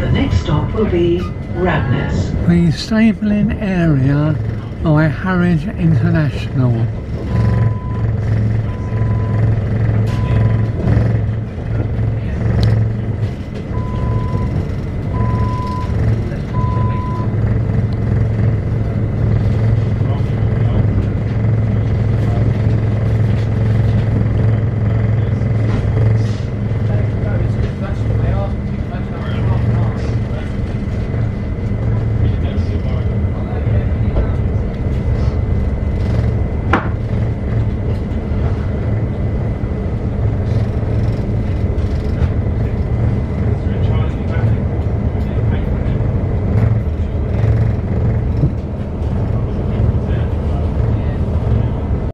The next stop will be Radness. The stabling area by Harwich International.